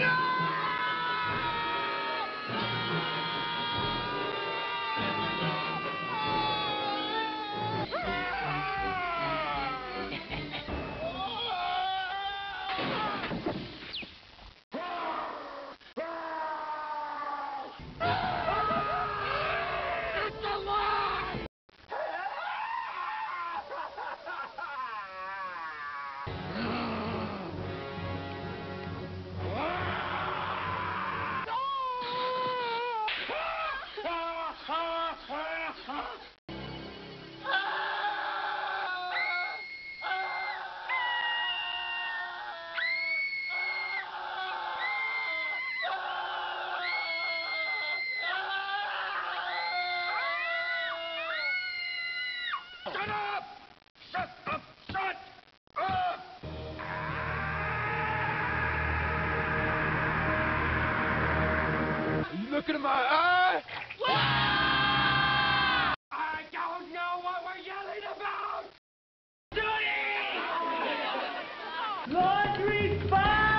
No! Shut up! Shut up! Shut up! Are you looking at my eye? I don't know what we're yelling about! Laundry spot!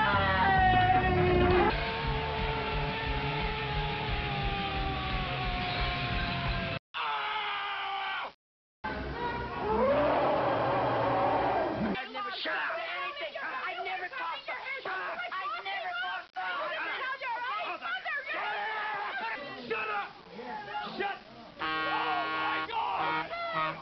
啊